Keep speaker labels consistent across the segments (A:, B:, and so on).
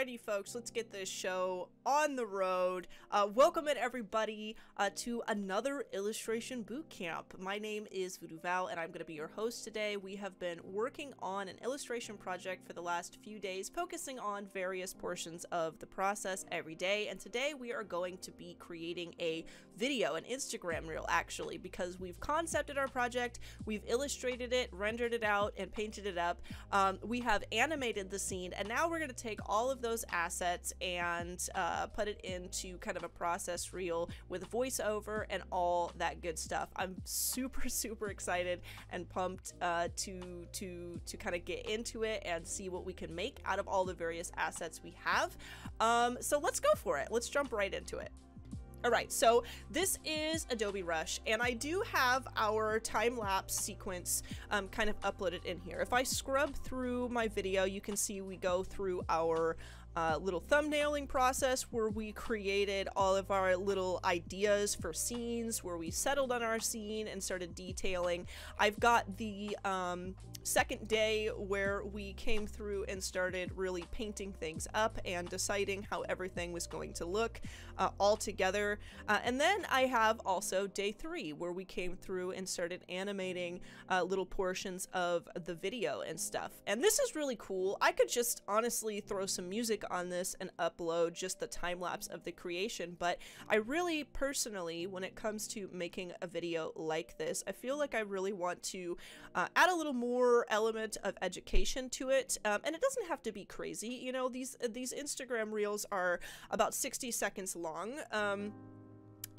A: Alrighty, folks, let's get this show on the road. Uh, welcome in, everybody, uh, to another illustration boot camp. My name is Voodoo Val, and I'm going to be your host today. We have been working on an illustration project for the last few days, focusing on various portions of the process every day. And today we are going to be creating a video, an Instagram reel, actually, because we've concepted our project, we've illustrated it, rendered it out, and painted it up. Um, we have animated the scene, and now we're going to take take all of those assets and uh, put it into kind of a process reel with voiceover and all that good stuff. I'm super super excited and pumped uh, to to to kind of get into it and see what we can make out of all the various assets we have. Um, so let's go for it. Let's jump right into it. All right, so this is Adobe Rush, and I do have our time-lapse sequence um, kind of uploaded in here. If I scrub through my video, you can see we go through our uh, little thumbnailing process where we created all of our little ideas for scenes, where we settled on our scene and started detailing. I've got the um, second day where we came through and started really painting things up and deciding how everything was going to look uh, all together. Uh, and then I have also day three where we came through and started animating uh, little portions of the video and stuff. And this is really cool. I could just honestly throw some music music on this and upload just the time lapse of the creation, but I really personally, when it comes to making a video like this, I feel like I really want to uh, add a little more element of education to it, um, and it doesn't have to be crazy. You know, these these Instagram reels are about 60 seconds long, um,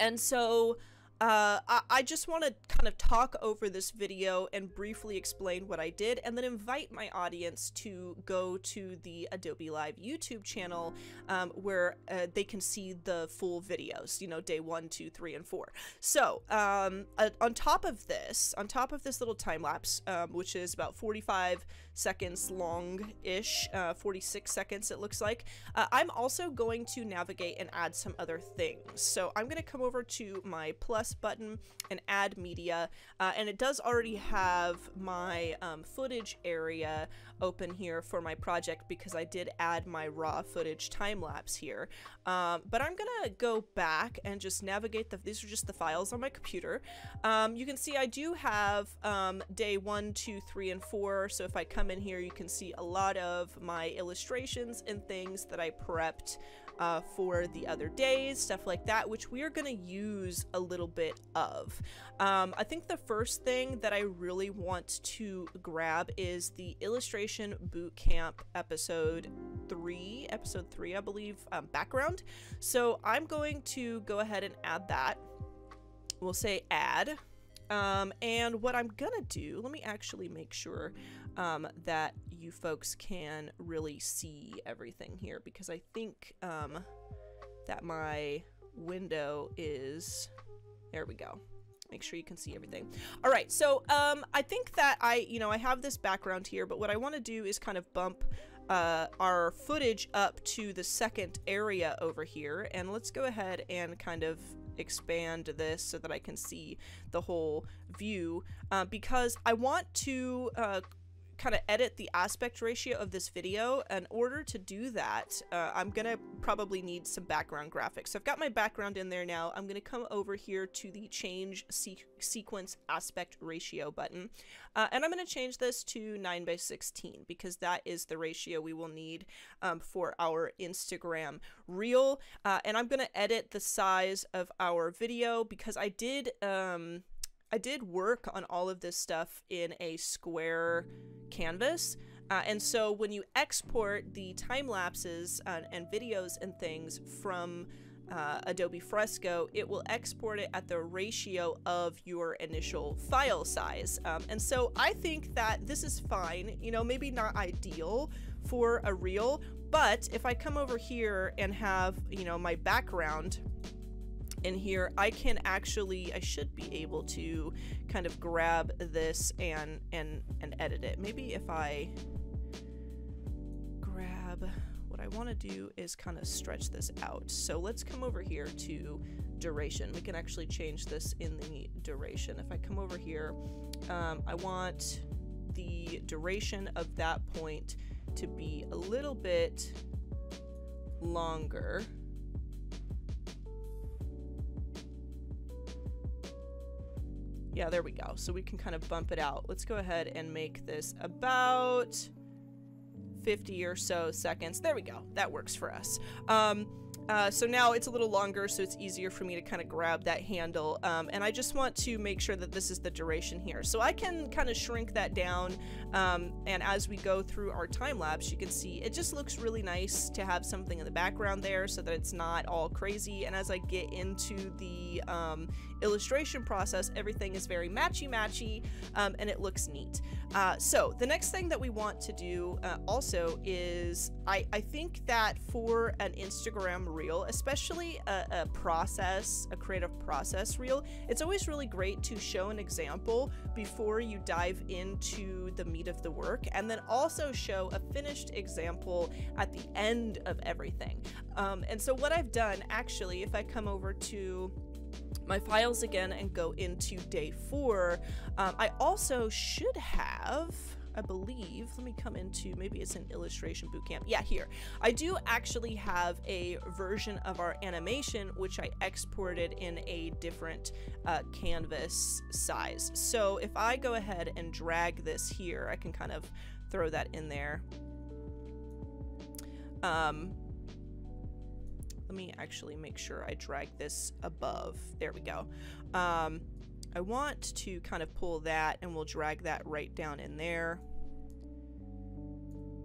A: and so uh, I, I just want to kind of talk over this video and briefly explain what I did and then invite my audience to go to the Adobe Live YouTube channel um, where uh, they can see the full videos, you know, day one, two, three, and four. So um, uh, on top of this, on top of this little time lapse, um, which is about 45 seconds long-ish, uh, 46 seconds it looks like, uh, I'm also going to navigate and add some other things. So I'm going to come over to my plus button and add media. Uh, and it does already have my um, footage area open here for my project because I did add my raw footage time lapse here. Um, but I'm gonna go back and just navigate the, these are just the files on my computer. Um, you can see I do have um, day one, two, three, and four. So if I come in here, you can see a lot of my illustrations and things that I prepped uh, for the other days, stuff like that, which we are going to use a little bit of. Um, I think the first thing that I really want to grab is the Illustration Bootcamp episode three, episode three, I believe, um, background. So I'm going to go ahead and add that. We'll say add. Um, and what I'm gonna do, let me actually make sure um, that you folks can really see everything here because I think um, that my window is, there we go. Make sure you can see everything. All right, so um, I think that I, you know, I have this background here, but what I want to do is kind of bump uh, our footage up to the second area over here. And let's go ahead and kind of expand this so that I can see the whole view uh, because I want to uh, kind of edit the aspect ratio of this video. In order to do that, uh, I'm going to probably need some background graphics. So I've got my background in there now. I'm going to come over here to the change se sequence aspect ratio button. Uh, and I'm going to change this to 9 by 16 because that is the ratio we will need um, for our Instagram reel. Uh, and I'm going to edit the size of our video because I did... Um, I did work on all of this stuff in a square canvas. Uh, and so when you export the time lapses uh, and videos and things from uh, Adobe Fresco, it will export it at the ratio of your initial file size. Um, and so I think that this is fine, you know, maybe not ideal for a reel, but if I come over here and have, you know, my background in here, I can actually, I should be able to kind of grab this and, and, and edit it. Maybe if I grab, what I want to do is kind of stretch this out. So let's come over here to duration. We can actually change this in the duration. If I come over here, um, I want the duration of that point to be a little bit longer. Yeah, there we go. So we can kind of bump it out. Let's go ahead and make this about 50 or so seconds. There we go. That works for us. Um, uh, so now it's a little longer, so it's easier for me to kind of grab that handle. Um, and I just want to make sure that this is the duration here. So I can kind of shrink that down. Um, and as we go through our time lapse, you can see it just looks really nice to have something in the background there so that it's not all crazy. And as I get into the um, illustration process, everything is very matchy-matchy um, and it looks neat. Uh, so the next thing that we want to do uh, also is I, I think that for an Instagram reel, especially a, a process, a creative process reel, it's always really great to show an example before you dive into the meat of the work and then also show a finished example at the end of everything. Um, and so what I've done actually, if I come over to my files again and go into day four, um, I also should have I believe, let me come into, maybe it's an illustration bootcamp. Yeah, here. I do actually have a version of our animation, which I exported in a different uh, canvas size. So if I go ahead and drag this here, I can kind of throw that in there. Um, let me actually make sure I drag this above. There we go. Um, I want to kind of pull that and we'll drag that right down in there.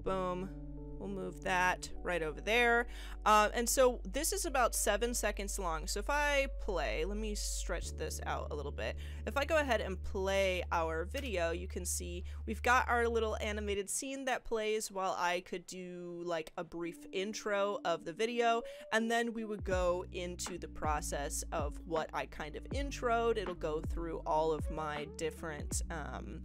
A: Boom. We'll move that right over there. Uh, and so this is about seven seconds long. So if I play, let me stretch this out a little bit. If I go ahead and play our video, you can see we've got our little animated scene that plays while I could do like a brief intro of the video. And then we would go into the process of what I kind of introed. It'll go through all of my different um,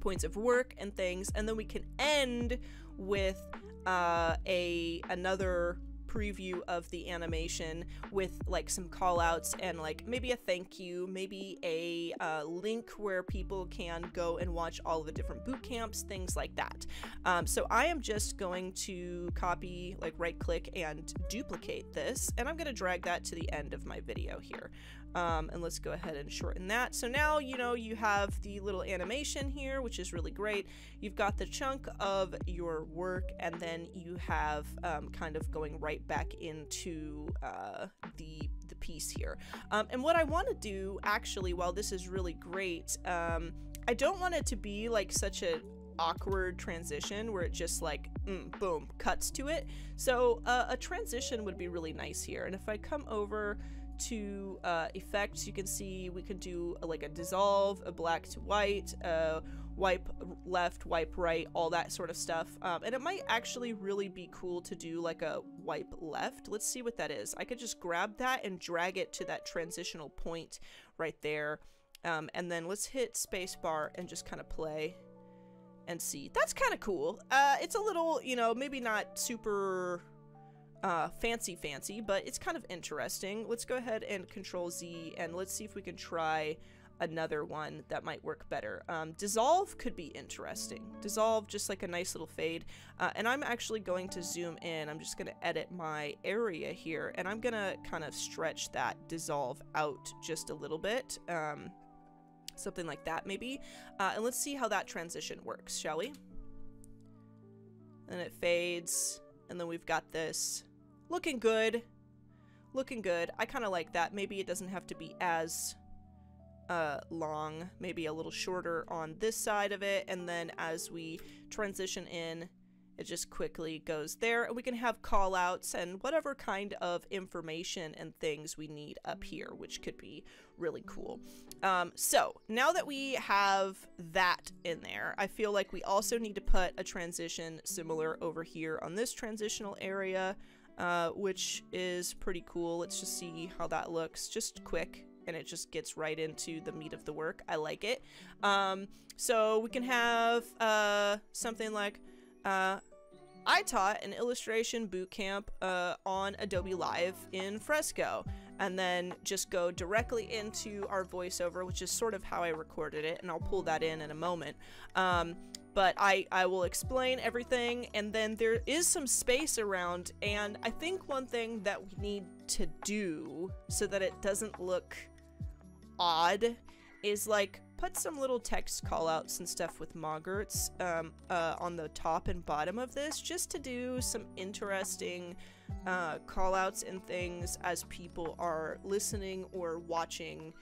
A: points of work and things. And then we can end with uh, a another preview of the animation with like some call outs and like maybe a thank you, maybe a uh, link where people can go and watch all the different boot camps, things like that. Um, so I am just going to copy, like right click and duplicate this, and I'm going to drag that to the end of my video here. Um, and let's go ahead and shorten that. So now, you know, you have the little animation here, which is really great. You've got the chunk of your work, and then you have um, kind of going right back into uh, the, the piece here. Um, and what I want to do, actually, while this is really great, um, I don't want it to be like such a awkward transition where it just like mm, boom cuts to it so uh, a transition would be really nice here and if I come over to uh, effects, you can see we can do a, like a dissolve, a black to white, uh, wipe left, wipe right, all that sort of stuff. Um, and it might actually really be cool to do like a wipe left. Let's see what that is. I could just grab that and drag it to that transitional point right there. Um, and then let's hit spacebar and just kind of play and see. That's kind of cool. Uh, it's a little, you know, maybe not super uh, fancy fancy, but it's kind of interesting. Let's go ahead and control Z and let's see if we can try another one that might work better. Um, dissolve could be interesting. Dissolve, just like a nice little fade. Uh, and I'm actually going to zoom in. I'm just going to edit my area here and I'm going to kind of stretch that dissolve out just a little bit. Um, something like that maybe. Uh, and let's see how that transition works, shall we? And it fades and then we've got this looking good. Looking good. I kind of like that. Maybe it doesn't have to be as uh, long, maybe a little shorter on this side of it. And then as we transition in, it just quickly goes there. And we can have call outs and whatever kind of information and things we need up here, which could be really cool. Um, so now that we have that in there, I feel like we also need to put a transition similar over here on this transitional area uh, which is pretty cool. Let's just see how that looks. Just quick, and it just gets right into the meat of the work. I like it. Um, so we can have uh, something like, uh, I taught an illustration bootcamp uh, on Adobe Live in Fresco, and then just go directly into our voiceover, which is sort of how I recorded it, and I'll pull that in in a moment. Um, but I, I will explain everything and then there is some space around and I think one thing that we need to do so that it doesn't look odd is like put some little text callouts and stuff with MOGRTs um, uh, on the top and bottom of this just to do some interesting uh, callouts and things as people are listening or watching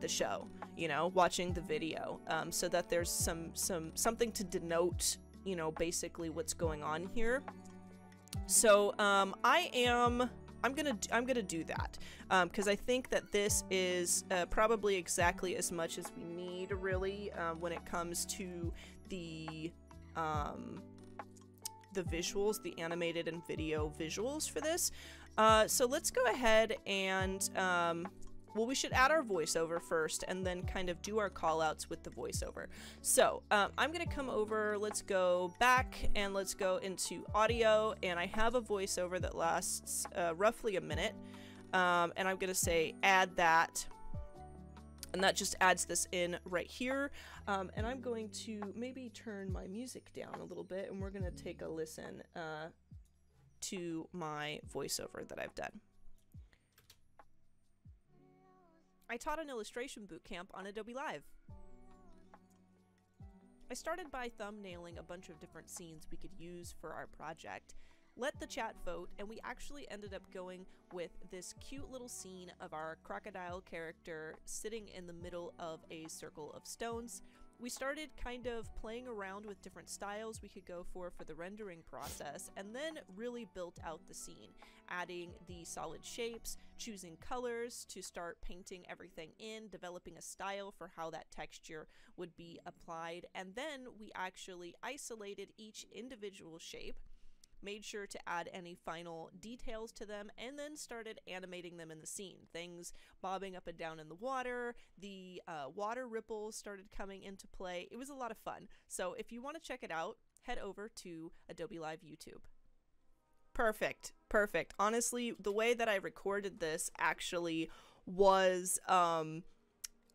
A: the show you know watching the video um, so that there's some some something to denote you know basically what's going on here. So um, I am I'm gonna I'm gonna do that because um, I think that this is uh, probably exactly as much as we need really um, when it comes to the um, the visuals, the animated and video visuals for this. Uh, so let's go ahead and um, well, we should add our voiceover first and then kind of do our callouts with the voiceover. So um, I'm going to come over, let's go back and let's go into audio. And I have a voiceover that lasts uh, roughly a minute. Um, and I'm going to say add that. And that just adds this in right here. Um, and I'm going to maybe turn my music down a little bit and we're going to take a listen uh, to my voiceover that I've done. I taught an illustration bootcamp on Adobe Live. I started by thumbnailing a bunch of different scenes we could use for our project, let the chat vote, and we actually ended up going with this cute little scene of our crocodile character sitting in the middle of a circle of stones we started kind of playing around with different styles we could go for for the rendering process and then really built out the scene, adding the solid shapes, choosing colors to start painting everything in, developing a style for how that texture would be applied, and then we actually isolated each individual shape made sure to add any final details to them, and then started animating them in the scene. Things bobbing up and down in the water, the uh, water ripples started coming into play. It was a lot of fun. So if you want to check it out, head over to Adobe Live YouTube. Perfect. Perfect. Honestly, the way that I recorded this actually was um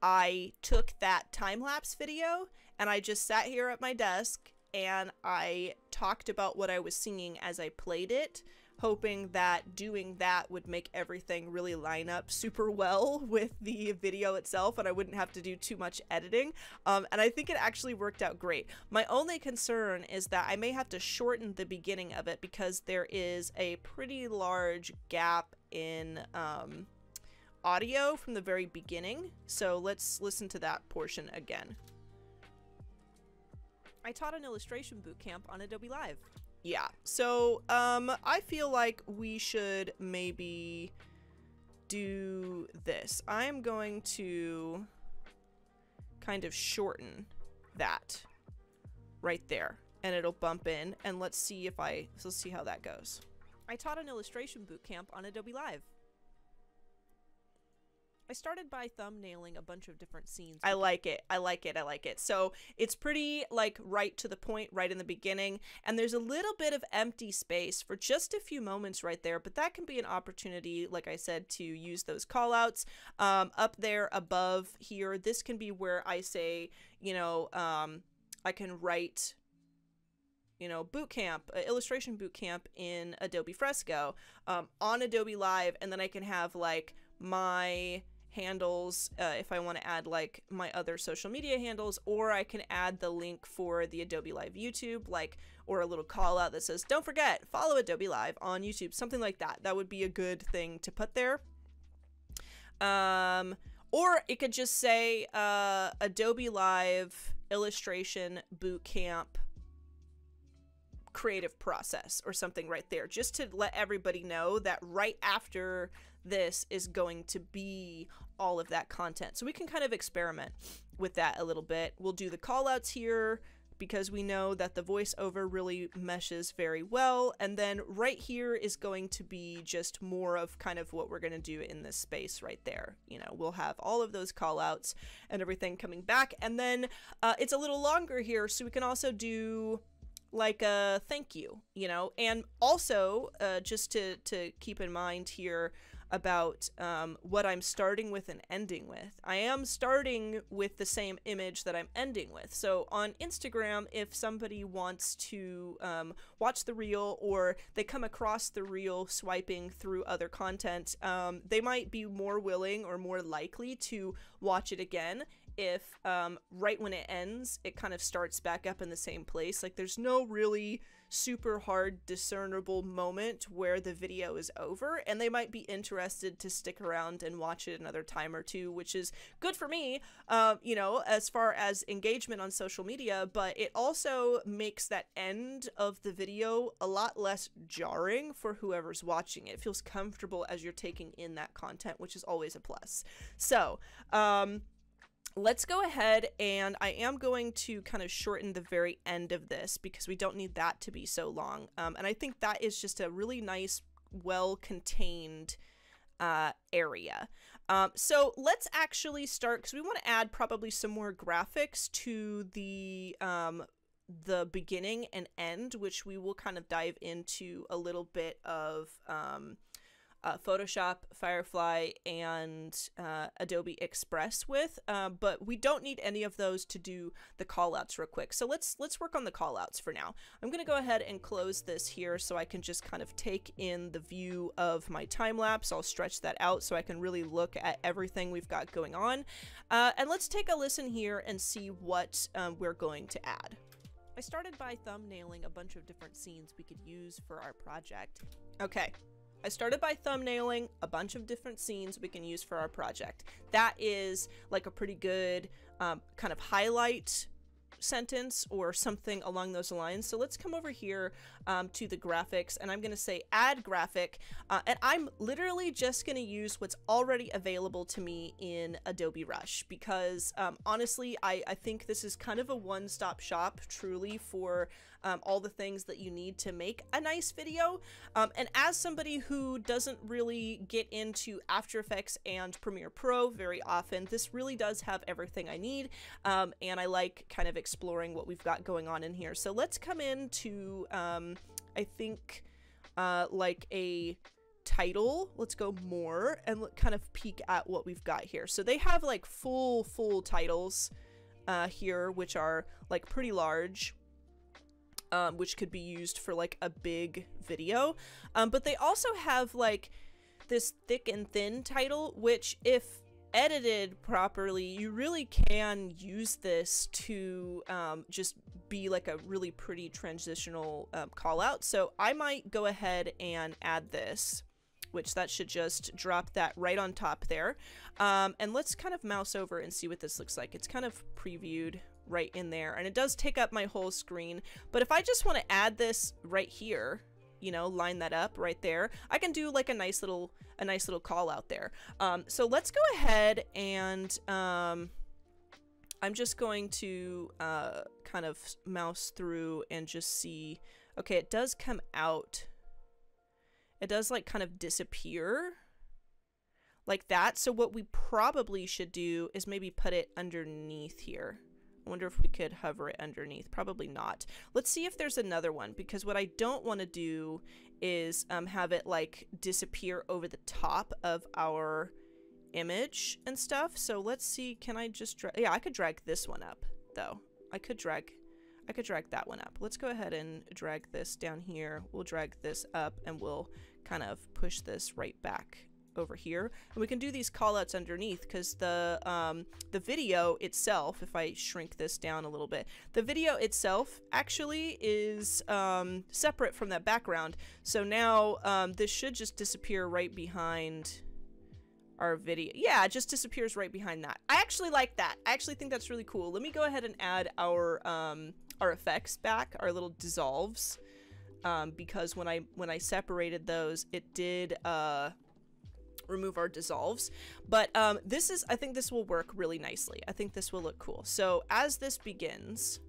A: I took that time lapse video and I just sat here at my desk and I talked about what I was singing as I played it, hoping that doing that would make everything really line up super well with the video itself and I wouldn't have to do too much editing. Um, and I think it actually worked out great. My only concern is that I may have to shorten the beginning of it because there is a pretty large gap in um, audio from the very beginning. So let's listen to that portion again. I taught an illustration bootcamp on Adobe Live. Yeah, so um, I feel like we should maybe do this. I'm going to kind of shorten that right there and it'll bump in and let's see if I, so let's see how that goes. I taught an illustration bootcamp on Adobe Live. I started by thumbnailing a bunch of different scenes. I like it. I like it. I like it. So it's pretty like right to the point, right in the beginning. And there's a little bit of empty space for just a few moments right there. But that can be an opportunity, like I said, to use those callouts um, up there above here. This can be where I say, you know, um, I can write you know, boot camp, uh, illustration boot camp in Adobe Fresco um, on Adobe Live, and then I can have like my handles uh, if I want to add like my other social media handles, or I can add the link for the Adobe Live YouTube, like, or a little call out that says, don't forget, follow Adobe Live on YouTube, something like that. That would be a good thing to put there. Um, or it could just say uh, Adobe Live illustration bootcamp creative process or something right there just to let everybody know that right after this is going to be all of that content. So we can kind of experiment with that a little bit. We'll do the callouts here because we know that the voiceover really meshes very well. And then right here is going to be just more of kind of what we're going to do in this space right there. You know, we'll have all of those callouts and everything coming back. And then uh, it's a little longer here, so we can also do like a thank you, you know, and also uh, just to, to keep in mind here, about um, what I'm starting with and ending with. I am starting with the same image that I'm ending with. So on Instagram, if somebody wants to um, watch the reel or they come across the reel swiping through other content, um, they might be more willing or more likely to watch it again if um, right when it ends, it kind of starts back up in the same place. Like there's no really super hard discernible moment where the video is over and they might be interested to stick around and watch it another time or two which is good for me um, you know as far as engagement on social media but it also makes that end of the video a lot less jarring for whoever's watching it, it feels comfortable as you're taking in that content which is always a plus. So um, let's go ahead and I am going to kind of shorten the very end of this because we don't need that to be so long. Um, and I think that is just a really nice, well contained uh, area. Um, so let's actually start because we want to add probably some more graphics to the um, the beginning and end, which we will kind of dive into a little bit of um, uh, Photoshop, Firefly, and uh, Adobe Express with, uh, but we don't need any of those to do the callouts real quick. So let's let's work on the callouts for now. I'm going to go ahead and close this here so I can just kind of take in the view of my time lapse. I'll stretch that out so I can really look at everything we've got going on. Uh, and let's take a listen here and see what um, we're going to add. I started by thumbnailing a bunch of different scenes we could use for our project. Okay, I started by thumbnailing a bunch of different scenes we can use for our project. That is like a pretty good um, kind of highlight sentence or something along those lines. So let's come over here um, to the graphics and I'm going to say add graphic uh, and I'm literally just going to use what's already available to me in Adobe Rush because um, honestly I, I think this is kind of a one-stop shop truly for um, all the things that you need to make a nice video. Um, and as somebody who doesn't really get into After Effects and Premiere Pro very often, this really does have everything I need. Um, and I like kind of exploring what we've got going on in here. So let's come into, um, I think, uh, like a title let's go more and kind of peek at what we've got here so they have like full full titles uh, here which are like pretty large um, which could be used for like a big video. Um, but they also have like this thick and thin title, which if edited properly, you really can use this to um, just be like a really pretty transitional um, call out. So I might go ahead and add this, which that should just drop that right on top there. Um, and let's kind of mouse over and see what this looks like. It's kind of previewed right in there and it does take up my whole screen but if I just want to add this right here you know line that up right there I can do like a nice little a nice little call out there um, so let's go ahead and um, I'm just going to uh, kind of mouse through and just see okay it does come out it does like kind of disappear like that so what we probably should do is maybe put it underneath here I wonder if we could hover it underneath. Probably not. Let's see if there's another one because what I don't want to do is um, have it like disappear over the top of our image and stuff. So let's see. Can I just drag? Yeah, I could drag this one up though. I could drag I could drag that one up. Let's go ahead and drag this down here. We'll drag this up and we'll kind of push this right back over here and we can do these callouts underneath because the um, the video itself if I shrink this down a little bit the video itself actually is um, separate from that background so now um, this should just disappear right behind our video yeah it just disappears right behind that I actually like that I actually think that's really cool let me go ahead and add our um, our effects back our little dissolves um, because when I when I separated those it did uh, remove our dissolves. But um, this is, I think this will work really nicely. I think this will look cool. So as this begins,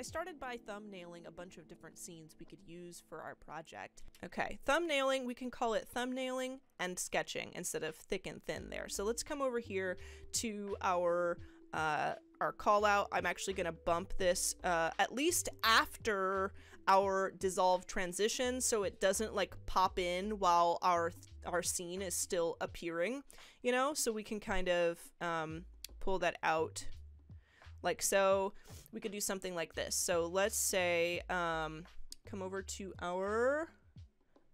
A: I started by thumbnailing a bunch of different scenes we could use for our project. Okay, thumbnailing, we can call it thumbnailing and sketching instead of thick and thin there. So let's come over here to our uh, our call out. I'm actually going to bump this uh, at least after our dissolve transition so it doesn't like pop in while our our scene is still appearing, you know? So we can kind of um, pull that out like so. We could do something like this. So let's say um, come over to our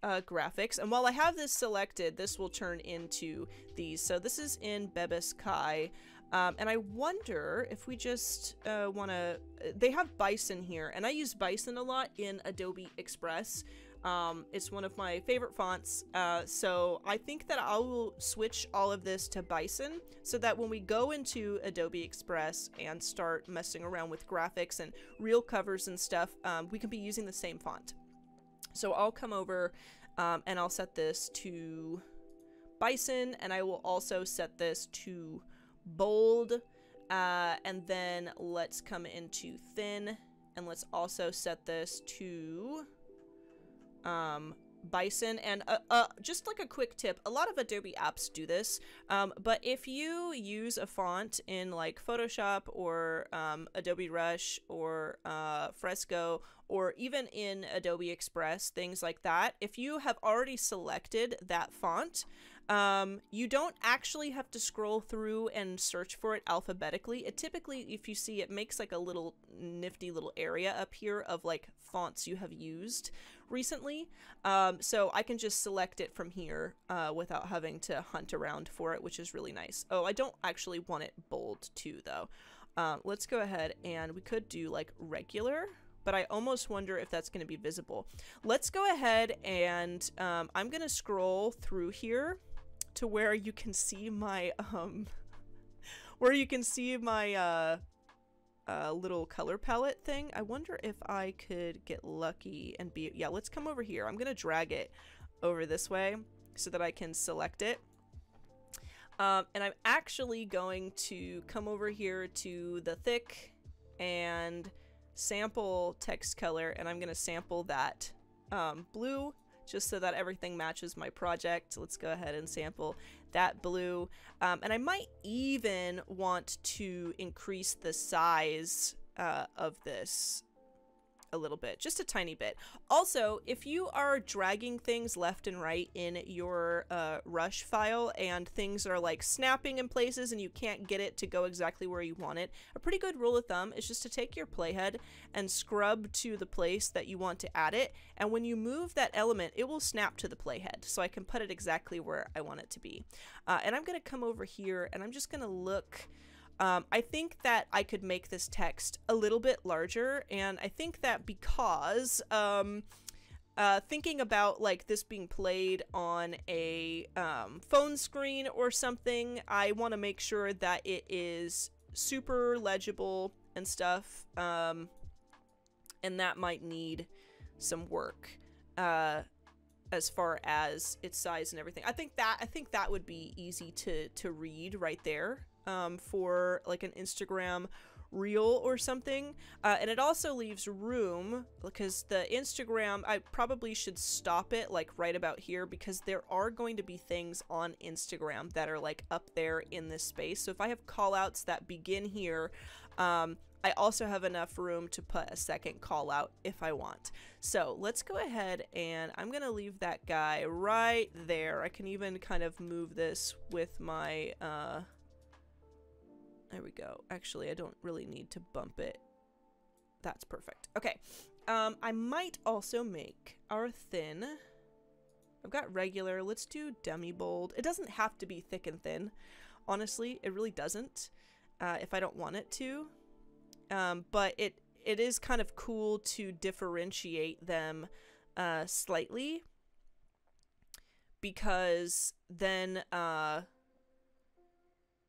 A: uh, graphics. And while I have this selected, this will turn into these. So this is in Bebas Kai. Um, and I wonder if we just uh, want to... They have Bison here, and I use Bison a lot in Adobe Express. Um, it's one of my favorite fonts, uh, so I think that I will switch all of this to Bison so that when we go into Adobe Express and start messing around with graphics and reel covers and stuff, um, we can be using the same font. So I'll come over um, and I'll set this to Bison and I will also set this to bold uh, and then let's come into thin and let's also set this to um, Bison. And uh, uh, just like a quick tip, a lot of Adobe apps do this, um, but if you use a font in like Photoshop or um, Adobe Rush or uh, Fresco or even in Adobe Express, things like that, if you have already selected that font, um, you don't actually have to scroll through and search for it alphabetically. It typically, if you see, it makes like a little nifty little area up here of like fonts you have used recently. Um, so I can just select it from here uh, without having to hunt around for it, which is really nice. Oh, I don't actually want it bold too, though. Um, let's go ahead and we could do like regular but I almost wonder if that's going to be visible. Let's go ahead and um, I'm going to scroll through here to where you can see my um where you can see my uh uh, little color palette thing. I wonder if I could get lucky and be, yeah, let's come over here. I'm going to drag it over this way so that I can select it. Um, and I'm actually going to come over here to the thick and sample text color and I'm going to sample that um, blue just so that everything matches my project. Let's go ahead and sample that blue. Um, and I might even want to increase the size uh, of this a little bit, just a tiny bit. Also, if you are dragging things left and right in your uh, Rush file and things are like snapping in places and you can't get it to go exactly where you want it, a pretty good rule of thumb is just to take your playhead and scrub to the place that you want to add it. And when you move that element, it will snap to the playhead. So I can put it exactly where I want it to be. Uh, and I'm going to come over here and I'm just going to look um, I think that I could make this text a little bit larger, and I think that because um, uh, thinking about like this being played on a um, phone screen or something, I want to make sure that it is super legible and stuff, um, and that might need some work. Uh, as far as its size and everything. I think that I think that would be easy to to read right there um, for like an Instagram reel or something. Uh, and it also leaves room because the Instagram, I probably should stop it like right about here because there are going to be things on Instagram that are like up there in this space. So if I have callouts that begin here, um, I also have enough room to put a second call out if I want. So let's go ahead and I'm going to leave that guy right there. I can even kind of move this with my, uh, there we go. Actually, I don't really need to bump it. That's perfect. Okay. Um, I might also make our thin. I've got regular. Let's do demi bold. It doesn't have to be thick and thin. Honestly, it really doesn't. Uh, if I don't want it to. Um, but it it is kind of cool to differentiate them uh, slightly because then uh,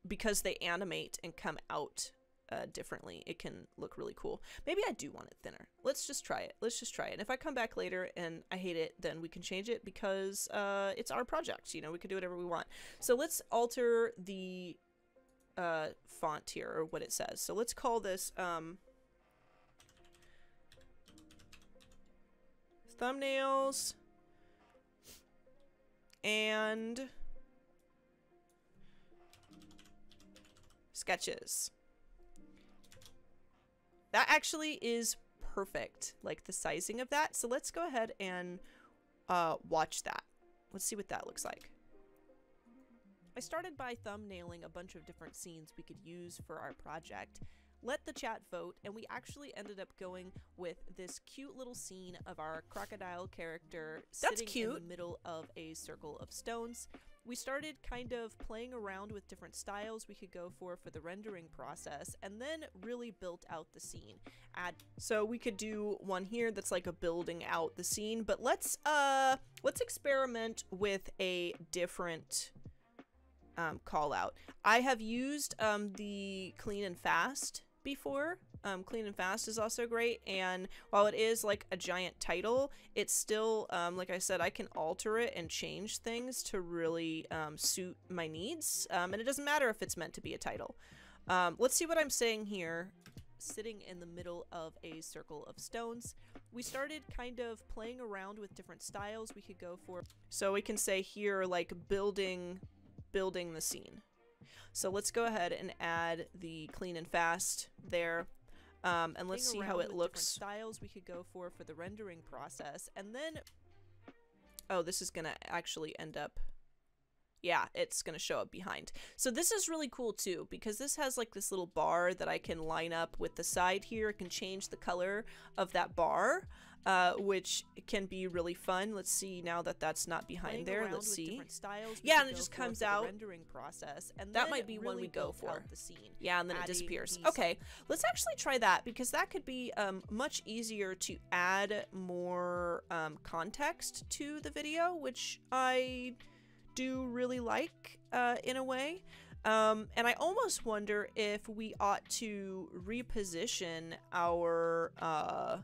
A: because they animate and come out uh, differently, it can look really cool. Maybe I do want it thinner. Let's just try it. Let's just try it. And if I come back later and I hate it, then we can change it because uh, it's our project. You know, we can do whatever we want. So let's alter the uh, font here or what it says. So let's call this um, thumbnails and sketches. that actually is perfect, like the sizing of that. So let's go ahead and uh, watch that. Let's see what that looks like. I started by thumbnailing a bunch of different scenes we could use for our project. Let the chat vote, and we actually ended up going with this cute little scene of our crocodile character
B: That's
A: sitting
B: cute.
A: in the middle of a circle of stones. We started kind of playing around with different styles we could go for for the rendering process, and then really built out the scene. Add so we could do one here that's like a building out the scene, but let's uh let's experiment with a different um, call out. I have used um, the clean and fast before. Um, clean and fast is also great, and while it is like a giant title, it's still um, like I said, I can alter it and change things to really um, suit my needs, um, and it doesn't matter if it's meant to be a title. Um, let's see what I'm saying here. Sitting in the middle of a circle of stones, we started kind of playing around with different styles we could go for. So we can say here, like building building the scene. So let's go ahead and add the clean and fast there. Um, and let's see how it looks. Styles we could go for for the rendering process. And then, oh, this is going to actually end up, yeah, it's going to show up behind. So this is really cool too, because this has like this little bar that I can line up with the side here. I can change the color of that bar, uh, which can be really fun. Let's see now that that's not behind there. Let's see.
B: styles
A: Yeah, and it just comes out.
B: rendering process, and
A: That might be one we go for.
B: The scene.
A: Yeah, and then it disappears. Okay, let's actually try that because that could be um, much easier to add more um, context to the video, which I do really like uh, in a way. Um, and I almost wonder if we ought to reposition our uh,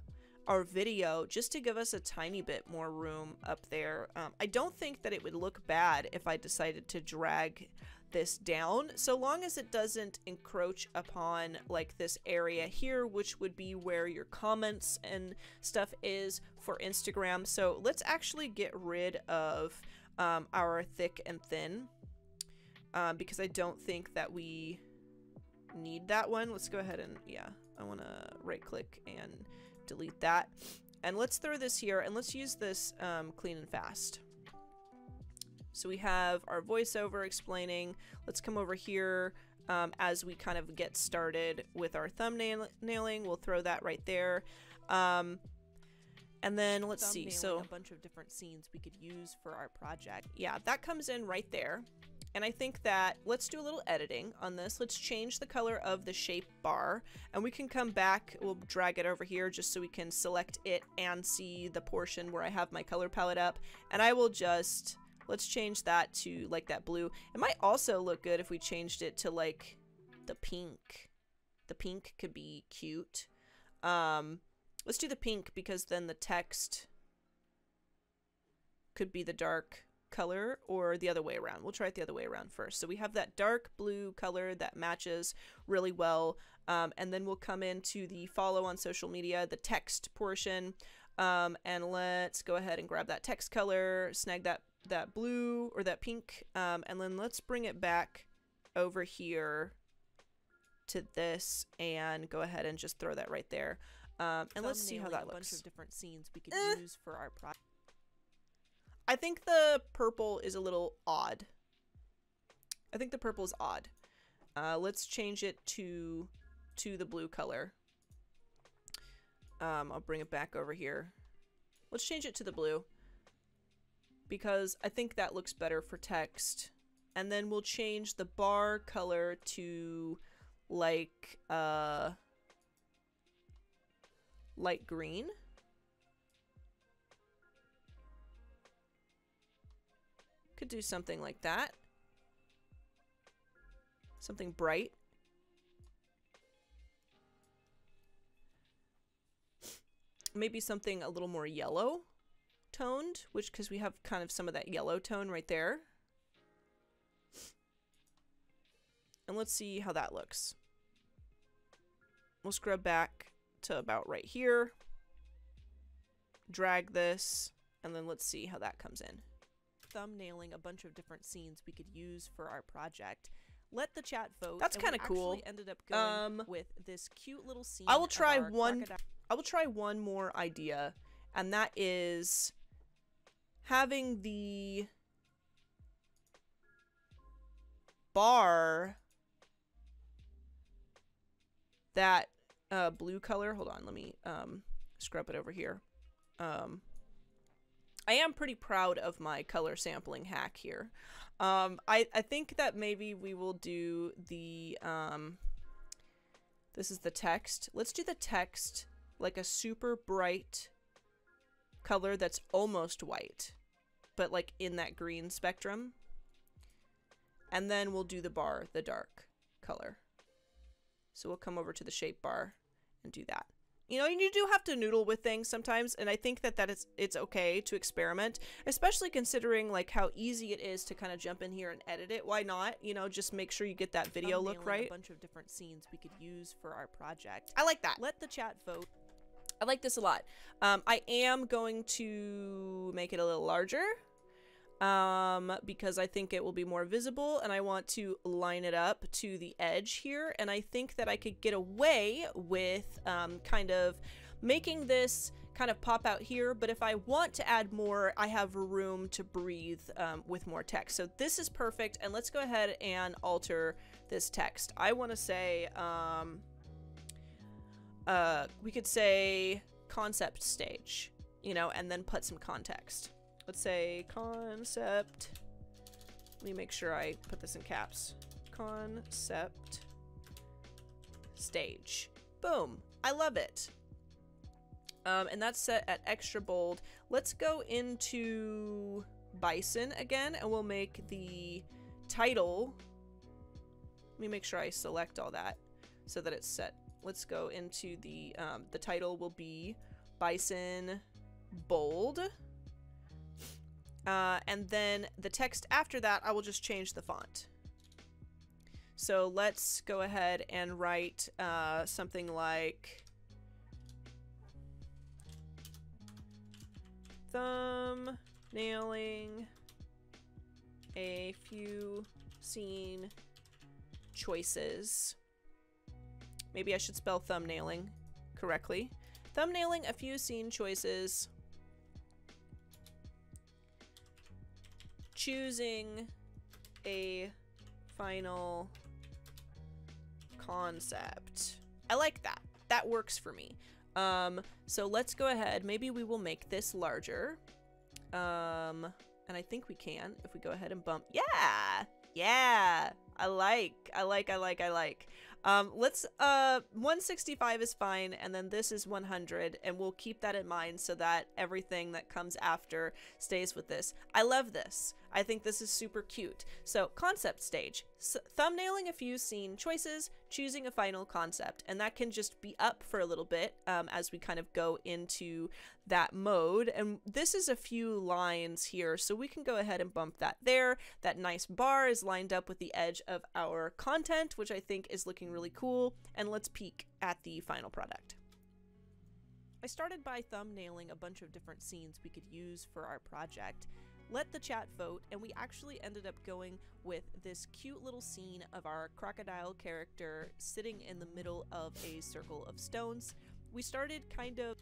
A: our video just to give us a tiny bit more room up there. Um, I don't think that it would look bad if I decided to drag this down so long as it doesn't encroach upon like this area here which would be where your comments and stuff is for Instagram so let's actually get rid of um, our thick and thin um, because I don't think that we need that one let's go ahead and yeah I want to right click and delete that and let's throw this here and let's use this um, clean and fast so we have our voiceover explaining. Let's come over here um, as we kind of get started with our thumbnailing. We'll throw that right there. Um, and then let's see. So
B: a bunch of different scenes we could use for our project.
A: yeah, that comes in right there. And I think that let's do a little editing on this. Let's change the color of the shape bar and we can come back. We'll drag it over here just so we can select it and see the portion where I have my color palette up. And I will just, let's change that to like that blue. It might also look good if we changed it to like the pink. The pink could be cute. Um, let's do the pink because then the text could be the dark color or the other way around. We'll try it the other way around first. So we have that dark blue color that matches really well. Um, and then we'll come into the follow on social media, the text portion. Um, and let's go ahead and grab that text color, snag that, that blue or that pink. Um, and then let's bring it back over here to this and go ahead and just throw that right there. Um, and let's see how that
B: a bunch
A: looks.
B: of different scenes we could
A: Eh.
B: use for our project.
A: I think the purple is a little odd. I think the purple is odd. Uh, let's change it to to the blue color. Um, I'll bring it back over here. Let's change it to the blue because I think that looks better for text. And then we'll change the bar color to like uh light green. Could do something like that. Something bright. Maybe something a little more yellow toned, which because we have kind of some of that yellow tone right there. And let's see how that looks. We'll scrub back to about right here. Drag this, and then let's see how that comes in.
B: Thumbnailing a bunch of different scenes we could use for our project. Let the chat vote.
A: That's kinda cool.
B: actually Ended up going
A: Um,
B: with this cute little scene.
A: I will try one- I will try one more idea, and that is having the bar that uh, blue color. Hold on, let me um, scrub it over here. Um, I am pretty proud of my color sampling hack here. Um, I, I think that maybe we will do the um, this is the text. Let's do the text like a super bright color that's almost white, but like in that green spectrum. And then we'll do the bar, the dark color. So we'll come over to the shape bar and do that. You know, you do have to noodle with things sometimes, and I think that that is it's okay to experiment, especially considering like how easy it is to kind of jump in here and edit it. Why not? You know, just make sure you get that video look right.
B: A bunch of different scenes we could use for our project.
A: I like that.
B: Let the chat vote.
A: I like this a lot. Um, I am going to make it a little larger um, because I think it will be more visible and I want to line it up to the edge here. And I think that I could get away with um, kind of making this kind of pop out here. But if I want to add more, I have room to breathe um, with more text. So this is perfect. And let's go ahead and alter this text. I want to say... Um, uh, we could say concept stage, you know, and then put some context. Let's say concept. Let me make sure I put this in caps. Concept stage. Boom. I love it. Um, and that's set at extra bold. Let's go into Bison again, and we'll make the title. Let me make sure I select all that so that it's set let's go into the um, the title will be bison bold uh, and then the text after that i will just change the font so let's go ahead and write uh, something like thumb nailing a few scene choices Maybe I should spell thumbnailing correctly. Thumbnailing a few scene choices. Choosing a final concept. I like that. That works for me. Um, so let's go ahead. Maybe we will make this larger. Um, and I think we can if we go ahead and bump. Yeah! Yeah! I like, I like, I like, I like. Um, let's, uh, 165 is fine, and then this is 100, and we'll keep that in mind so that everything that comes after stays with this. I love this. I think this is super cute. So, concept stage. S thumbnailing a few scene choices, choosing a final concept, and that can just be up for a little bit um, as we kind of go into that mode. And this is a few lines here, so we can go ahead and bump that there. That nice bar is lined up with the edge of our content, which I think is looking really cool. And let's peek at the final product.
B: I started by thumbnailing a bunch of different scenes we could use for our project. Let the chat vote, and we actually ended up going with this cute little scene of our crocodile character sitting in the middle of a circle of stones. We started kind of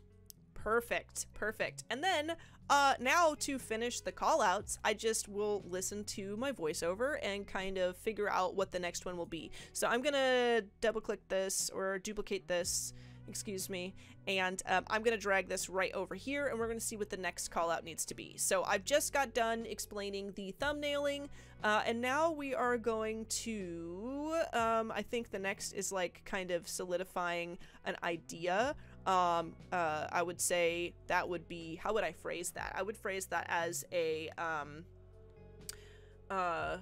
A: Perfect, perfect. And then, uh, now to finish the callouts, I just will listen to my voiceover and kind of figure out what the next one will be. So I'm gonna double click this or duplicate this, excuse me, and um, I'm gonna drag this right over here and we're gonna see what the next callout needs to be. So I've just got done explaining the thumbnailing, uh, and now we are going to, um, I think the next is like kind of solidifying an idea um uh i would say that would be how would i phrase that? I would phrase that as a um uh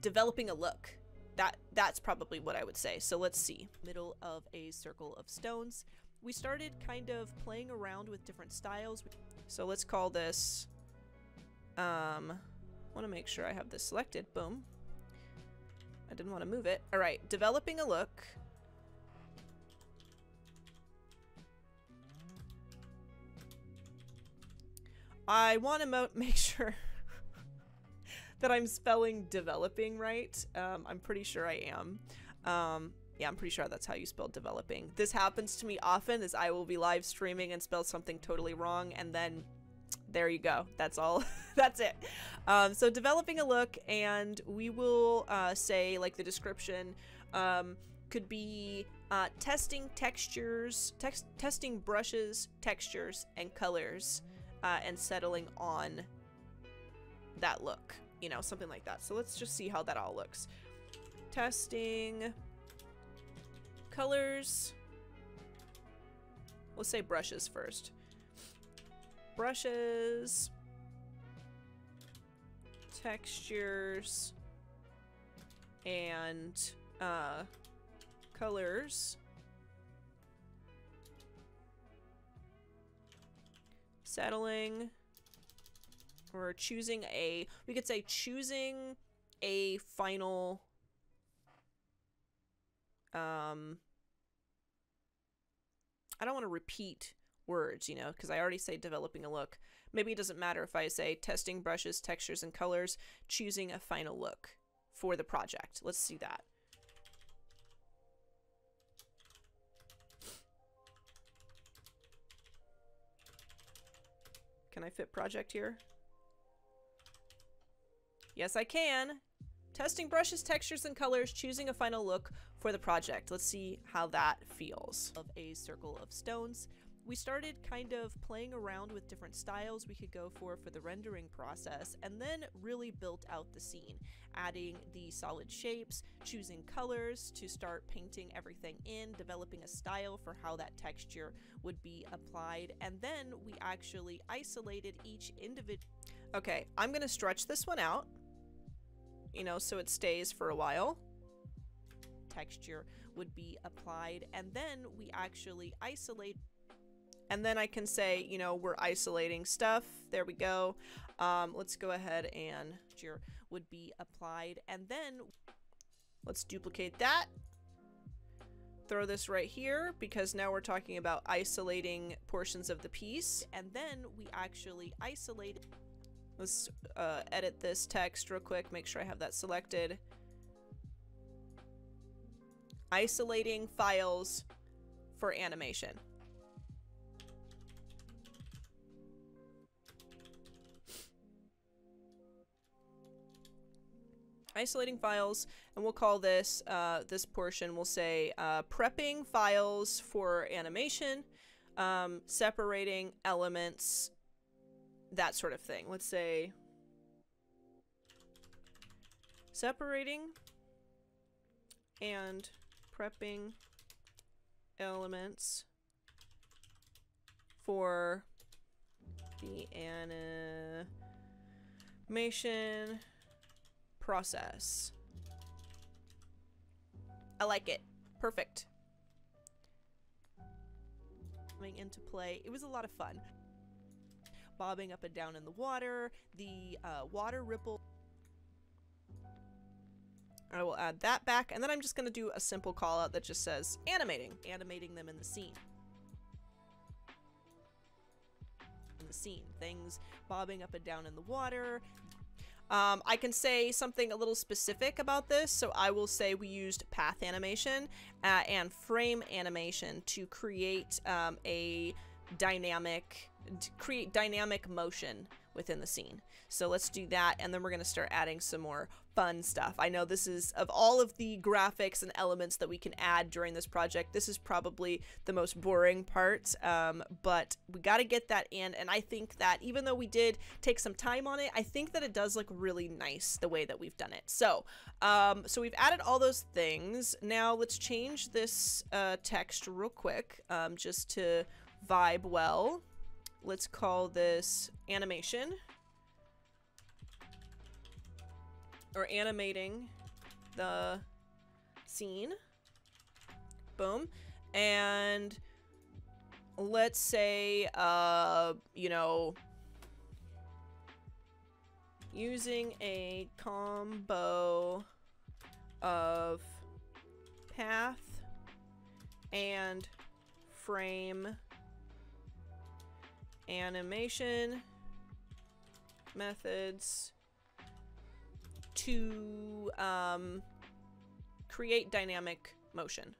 A: developing a look. That that's probably what i would say. So let's see.
B: Middle of a circle of stones. We started kind of playing around with different styles.
A: so let's call this um want to make sure i have this selected. Boom. I didn't want to move it. All right. Developing a look I want to make sure that I'm spelling developing right. Um, I'm pretty sure I am. Um, yeah, I'm pretty sure that's how you spell developing. This happens to me often as I will be live streaming and spell something totally wrong and then there you go. That's all. that's it. Um, so developing a look and we will uh, say like the description um, could be uh, testing textures, tex testing brushes, textures, and colors uh, and settling on that look, you know, something like that. So let's just see how that all looks. Testing colors. Let's say brushes first. Brushes. Textures. And uh, colors. Settling. Or choosing a, we could say choosing a final um I don't want to repeat words, you know, because I already say developing a look. Maybe it doesn't matter if I say testing brushes, textures, and colors, choosing a final look for the project. Let's see that. Can I fit project here? Yes, I can. Testing brushes, textures, and colors, choosing a final look for the project. Let's see how that feels. Of a circle of stones. We started kind of playing around with different styles we could go for for the rendering process and then really built out the scene, adding the solid shapes, choosing colors to start painting everything in, developing a style for how that texture would be applied, and then we actually isolated each individual. Okay, I'm to stretch this one out, you know, so it stays for a while texture would be applied and then we actually isolate and then I can say, you know, we're isolating stuff. There we go. Um, let's go ahead and would be applied and then let's duplicate that. Throw this right here because now we're talking about isolating portions of the piece and then we actually isolate Let's uh, edit this text real quick, make sure I have that selected isolating files for animation. Isolating files, and we'll call this, uh, this portion, we'll say uh, prepping files for animation, um, separating elements, that sort of thing. Let's say separating and prepping elements for the animation process. I like it. Perfect. Coming into play. It was a lot of fun. Bobbing up and down in the water, the uh, water ripple I will add that back, and then I'm just going to do a simple call out that just says animating, animating them in the scene. In the scene, things bobbing up and down in the water. Um, I can say something a little specific about this, so I will say we used path animation uh, and frame animation to create um, a dynamic, create dynamic motion within the scene. So let's do that, and then we're going to start adding some more fun stuff. I know this is, of all of the graphics and elements that we can add during this project, this is probably the most boring part, um, but we got to get that in, and I think that even though we did take some time on it, I think that it does look really nice the way that we've done it. So, um, so we've added all those things. Now let's change this uh, text real quick, um, just to vibe well. Let's call this animation. or animating the scene. Boom. And let's say, uh, you know, using a combo of path and frame animation methods to um, create dynamic motion.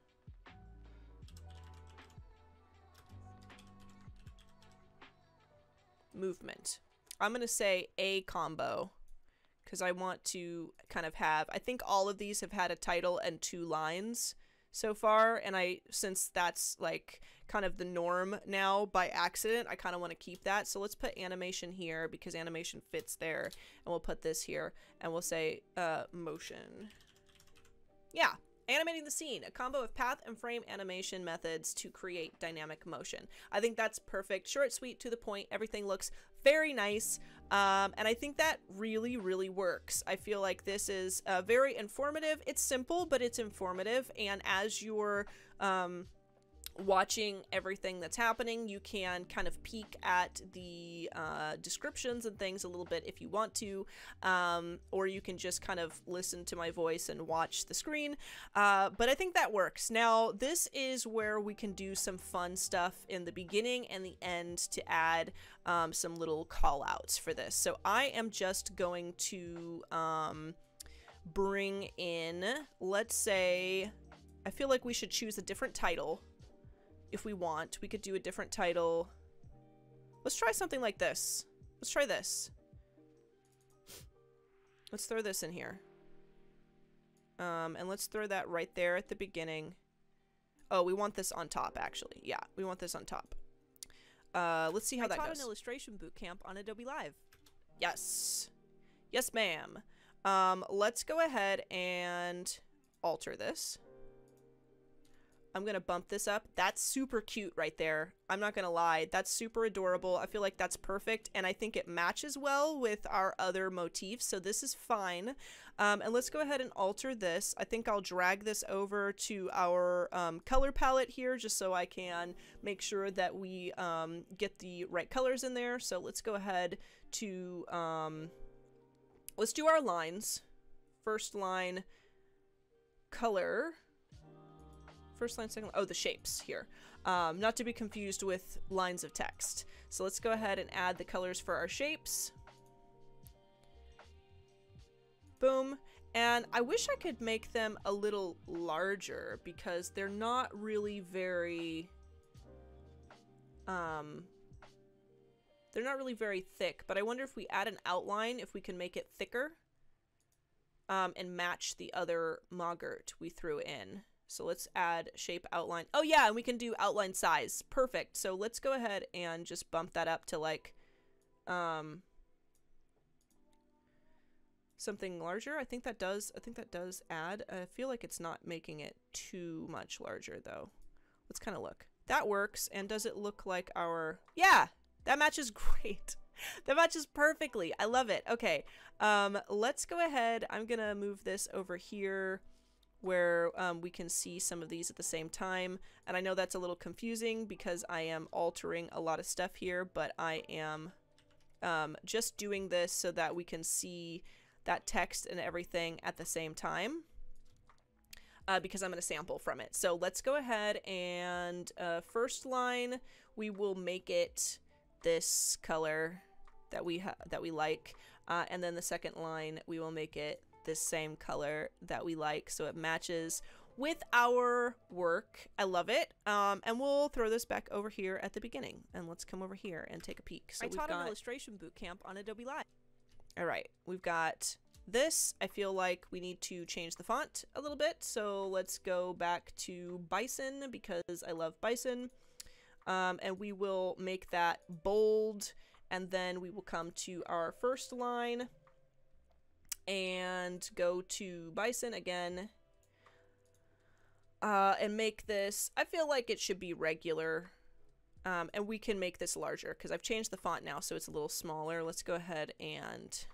A: Movement. I'm going to say a combo because I want to kind of have, I think all of these have had a title and two lines so far. And I, since that's like kind of the norm now by accident, I kind of want to keep that. So let's put animation here because animation fits there. And we'll put this here and we'll say uh, motion. Yeah, Animating the scene, a combo of path and frame animation methods to create dynamic motion. I think that's perfect. Short, sweet, to the point. Everything looks very nice. Um, and I think that really, really works. I feel like this is uh, very informative. It's simple, but it's informative. And as you're um, watching everything that's happening. You can kind of peek at the uh, descriptions and things a little bit if you want to, um, or you can just kind of listen to my voice and watch the screen. Uh, but I think that works. Now, this is where we can do some fun stuff in the beginning and the end to add um, some little call outs for this. So I am just going to um, bring in, let's say, I feel like we should choose a different title if we want. We could do a different title. Let's try something like this. Let's try this. Let's throw this in here. Um, and let's throw that right there at the beginning. Oh, we want this on top, actually. Yeah, we want this on top. Uh, let's see how
B: I
A: that
B: taught
A: goes.
B: an illustration boot camp on Adobe Live.
A: Yes. Yes, ma'am. Um, let's go ahead and alter this. I'm gonna bump this up. That's super cute right there. I'm not gonna lie. That's super adorable. I feel like that's perfect, and I think it matches well with our other motifs, so this is fine. Um, and let's go ahead and alter this. I think I'll drag this over to our um, color palette here, just so I can make sure that we um, get the right colors in there. So let's go ahead to, um, let's do our lines. First line, color first line, second line. Oh, the shapes here. Um, not to be confused with lines of text. So let's go ahead and add the colors for our shapes. Boom. And I wish I could make them a little larger because they're not really very, um, they're not really very thick, but I wonder if we add an outline, if we can make it thicker, um, and match the other MOGRT we threw in. So let's add shape outline. Oh yeah, and we can do outline size. Perfect. So let's go ahead and just bump that up to like um something larger. I think that does I think that does add. I feel like it's not making it too much larger though. Let's kind of look. That works and does it look like our Yeah, that matches great. that matches perfectly. I love it. Okay. Um let's go ahead. I'm going to move this over here where um, we can see some of these at the same time. And I know that's a little confusing because I am altering a lot of stuff here, but I am um, just doing this so that we can see that text and everything at the same time. Uh, because I'm going to sample from it. So let's go ahead and uh, first line, we will make it this color that we that we like. Uh, and then the second line, we will make it this same color that we like so it matches with our work. I love it. Um, and we'll throw this back over here at the beginning. And let's come over here and take a peek. So
B: I
A: we've
B: taught
A: got,
B: an illustration boot camp on Adobe Live.
A: All right, we've got this. I feel like we need to change the font a little bit. So let's go back to Bison because I love Bison. Um, and we will make that bold. And then we will come to our first line and go to Bison again. Uh, and make this, I feel like it should be regular. Um, and we can make this larger because I've changed the font now so it's a little smaller. Let's go ahead and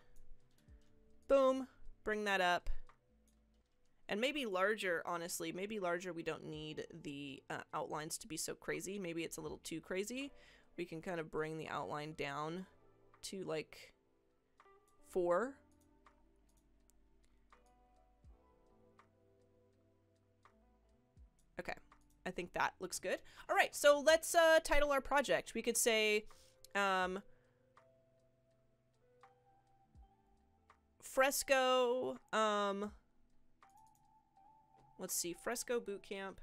A: boom, bring that up. And maybe larger, honestly, maybe larger. We don't need the uh, outlines to be so crazy. Maybe it's a little too crazy. We can kind of bring the outline down to like four. I think that looks good. All right, so let's uh, title our project. We could say um, fresco um let's see fresco boot camp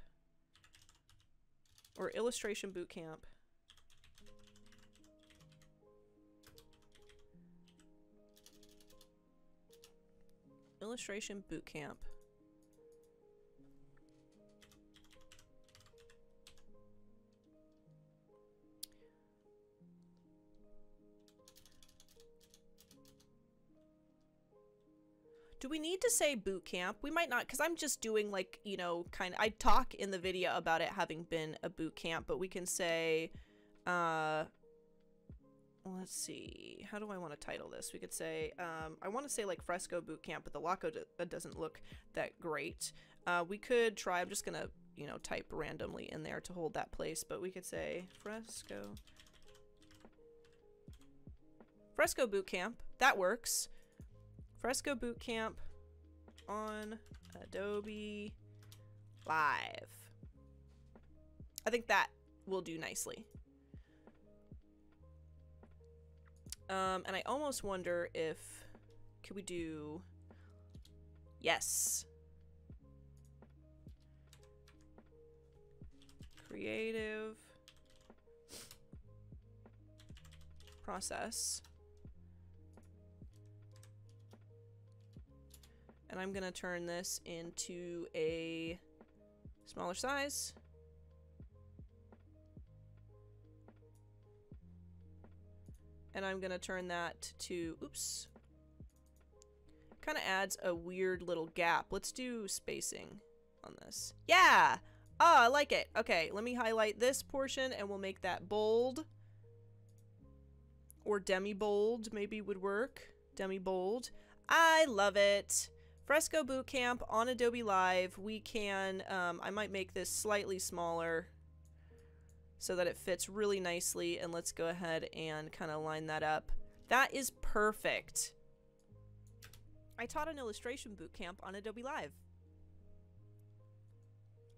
A: or illustration boot camp illustration boot camp Do we need to say boot camp? We might not, because I'm just doing like, you know, kind of, I talk in the video about it having been a boot camp, but we can say, uh, let's see, how do I want to title this? We could say, um, I want to say like fresco boot camp, but the logo that doesn't look that great. Uh, we could try, I'm just going to, you know, type randomly in there to hold that place, but we could say fresco, fresco boot camp. That works. Fresco Boot Camp on Adobe Live. I think that will do nicely. Um, and I almost wonder if could we do yes creative process And I'm to turn this into a smaller size. And I'm to turn that to, oops, kind of adds a weird little gap. Let's do spacing on this. Yeah! Oh, I like it. Okay, let me highlight this portion and we'll make that bold. Or demi-bold maybe would work. Demi-bold. I love it. Fresco Bootcamp on Adobe Live. We can, um, I might make this slightly smaller so that it fits really nicely. And let's go ahead and kind of line that up. That is perfect. I taught an illustration bootcamp on Adobe Live.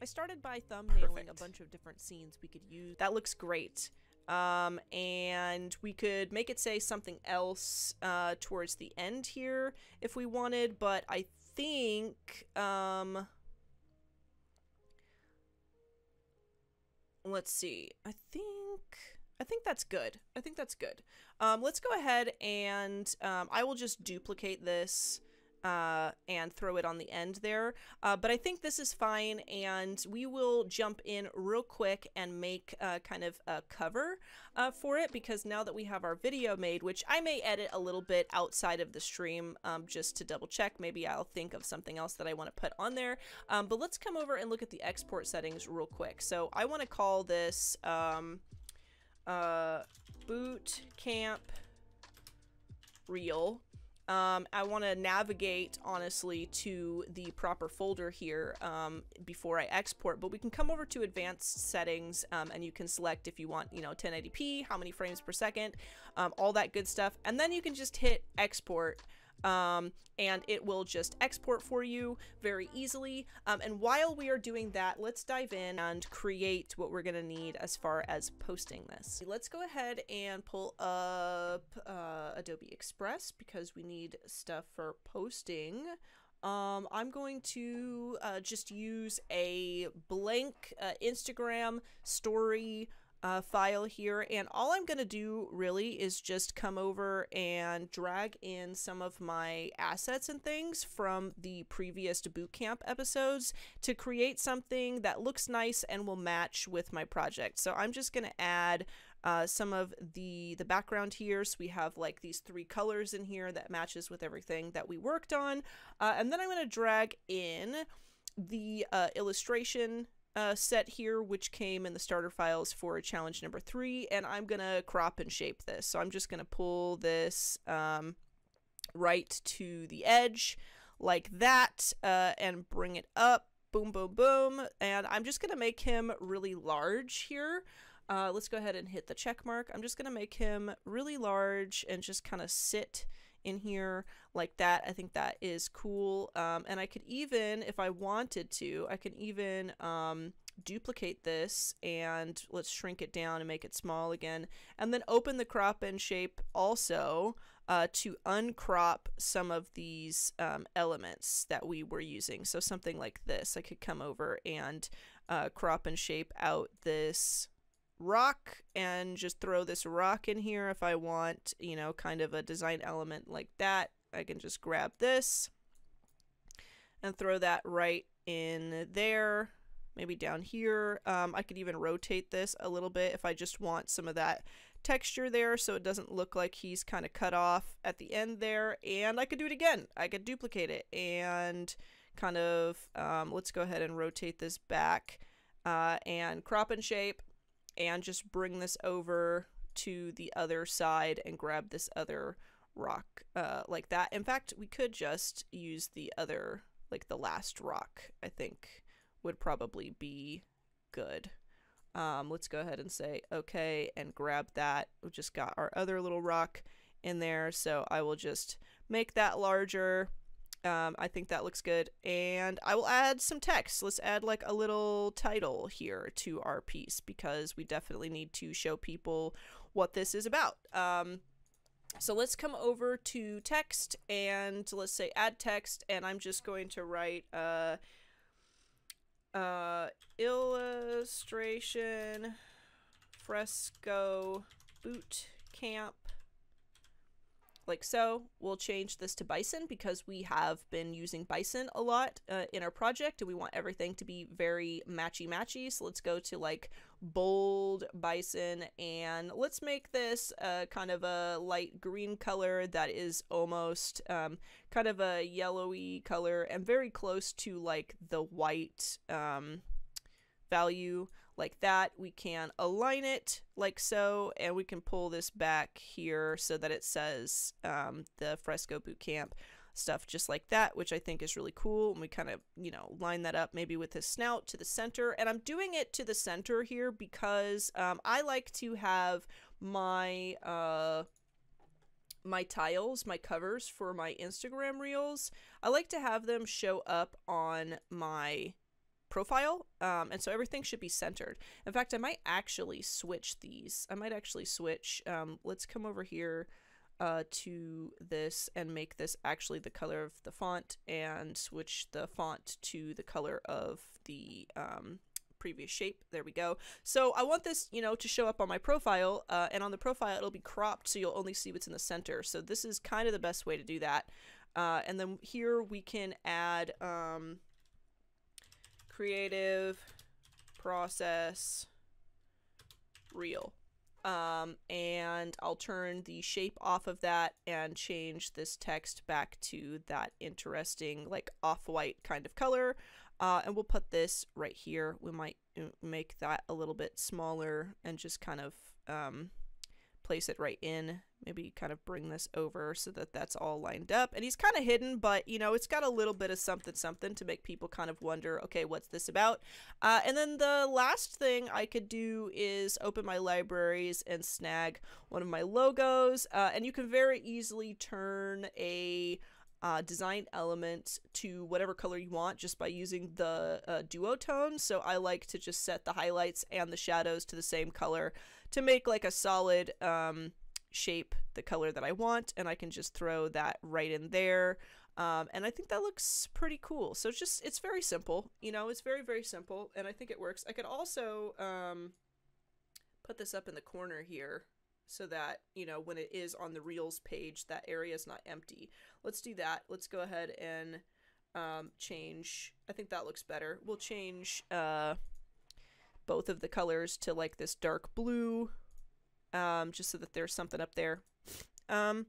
A: I started by thumbnailing Perfect. a bunch of different scenes we could use. That looks great. Um, and we could make it say something else uh, towards the end here if we wanted, but I think um let's see. I think I think that's good. I think that's good. Um, let's go ahead and um, I will just duplicate this uh, and throw it on the end there. Uh, but I think this is fine, and we will jump in real quick and make uh, kind of a cover uh, for it because now that we have our video made, which I may edit a little bit outside of the stream um, just to double check, maybe I'll think of something else that I want to put on there. Um, but let's come over and look at the export settings real quick. So I want to call this um, uh, boot camp reel um, I want to navigate honestly to the proper folder here um, before I export, but we can come over to advanced settings um, and you can select if you want, you know, 1080p, how many frames per second, um, all that good stuff. And then you can just hit export um, and it will just export for you very easily. Um, and while we are doing that, let's dive in and create what we're gonna need as far as posting this. Let's go ahead and pull up uh, Adobe Express because we need stuff for posting. Um, I'm going to uh, just use a blank uh, Instagram story uh, file here. And all I'm going to do really is just come over and drag in some of my assets and things from the previous bootcamp episodes to create something that looks nice and will match with my project. So I'm just going to add uh, some of the the background here. So we have like these three colors in here that matches with everything that we worked on. Uh, and then I'm going to drag in the uh, illustration uh, set here, which came in the starter files for challenge number three, and I'm gonna crop and shape this. So I'm just gonna pull this um, right to the edge like that uh, and bring it up, boom, boom, boom. And I'm just gonna make him really large here. Uh, let's go ahead and hit the check mark. I'm just gonna make him really large and just kind of sit in here like that. I think that is cool. Um, and I could even, if I wanted to, I can even um, duplicate this and let's shrink it down and make it small again. And then open the crop and shape also uh, to uncrop some of these um, elements that we were using. So something like this, I could come over and uh, crop and shape out this rock and just throw this rock in here if I want, you know, kind of a design element like that. I can just grab this and throw that right in there, maybe down here. Um, I could even rotate this a little bit if I just want some of that texture there so it doesn't look like he's kind of cut off at the end there. And I could do it again. I could duplicate it and kind of, um, let's go ahead and rotate this back uh, and crop and shape and just bring this over to the other side and grab this other rock uh, like that. In fact, we could just use the other, like the last rock, I think would probably be good. Um, let's go ahead and say okay and grab that. We just got our other little rock in there, so I will just make that larger. Um, I think that looks good. And I will add some text. Let's add like a little title here to our piece because we definitely need to show people what this is about. Um, so let's come over to text and let's say add text and I'm just going to write uh, uh, illustration fresco boot camp like so. We'll change this to bison because we have been using bison a lot uh, in our project and we want everything to be very matchy matchy. So let's go to like bold bison and let's make this uh, kind of a light green color that is almost um, kind of a yellowy color and very close to like the white um, value like that. We can align it like so, and we can pull this back here so that it says um, the Fresco Bootcamp stuff just like that, which I think is really cool. And we kind of, you know, line that up maybe with his snout to the center. And I'm doing it to the center here because um, I like to have my uh, my tiles, my covers for my Instagram reels. I like to have them show up on my profile. Um, and so everything should be centered. In fact, I might actually switch these. I might actually switch. Um, let's come over here uh, to this and make this actually the color of the font and switch the font to the color of the um, previous shape. There we go. So I want this, you know, to show up on my profile, uh, and on the profile it'll be cropped so you'll only see what's in the center. So this is kind of the best way to do that. Uh, and then here we can add um, creative process reel. Um, and I'll turn the shape off of that and change this text back to that interesting like off-white kind of color. Uh, and we'll put this right here. We might uh, make that a little bit smaller and just kind of um, place it right in maybe kind of bring this over so that that's all lined up and he's kind of hidden but you know it's got a little bit of something something to make people kind of wonder okay what's this about uh, and then the last thing i could do is open my libraries and snag one of my logos uh, and you can very easily turn a uh, design element to whatever color you want just by using the uh, duotone. So I like to just set the highlights and the shadows to the same color to make like a solid um, shape the color that I want and I can just throw that right in there. Um, and I think that looks pretty cool. So it's just, it's very simple, you know, it's very, very simple and I think it works. I could also um, put this up in the corner here so that, you know, when it is on the Reels page, that area is not empty. Let's do that. Let's go ahead and um, change, I think that looks better. We'll change uh, both of the colors to like this dark blue um, just so that there's something up there. Um,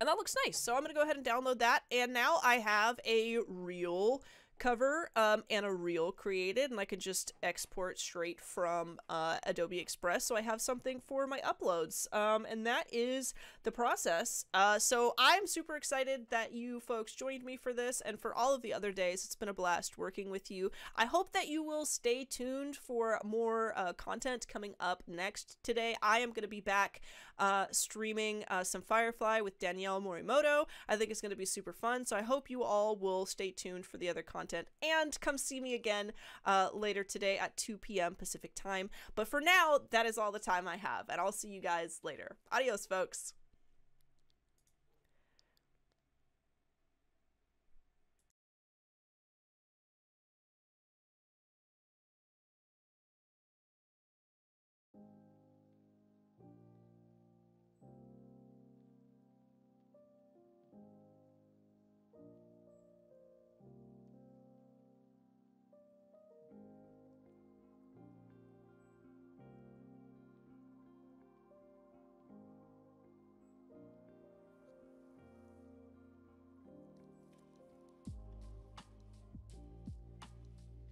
A: and that looks nice. So I'm going to go ahead and download that. And now I have a reel cover um, and a reel created and I can just export straight from uh, Adobe Express so I have something for my uploads. Um, and that is the process. Uh, so I'm super excited that you folks joined me for this and for all of the other days. It's been a blast working with you. I hope that you will stay tuned for more uh, content coming up next. Today I am going to be back uh, streaming uh, some Firefly with Danielle Morimoto I think it's going to be super fun so I hope you all will stay tuned for the other content and come see me again uh, later today at 2 p.m. Pacific time. But for now, that is all the time I have, and I'll see you guys later. Adios, folks.